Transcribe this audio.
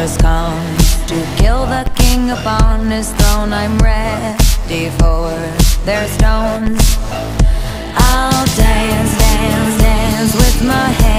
has come to kill the king upon his throne. I'm ready for their stones. I'll dance, dance, dance with my head.